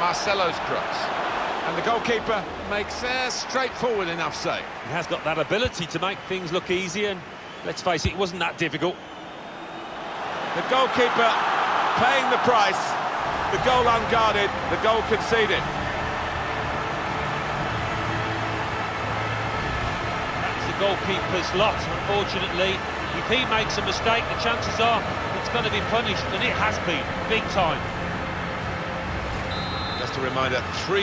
Marcelo's cross. And the goalkeeper makes a straightforward enough save. He has got that ability to make things look easy, and let's face it, it wasn't that difficult. The goalkeeper paying the price. The goal unguarded, the goal conceded. That's the goalkeeper's lot, unfortunately. If he makes a mistake, the chances are it's going to be punished, and it has been, big time. A reminder, three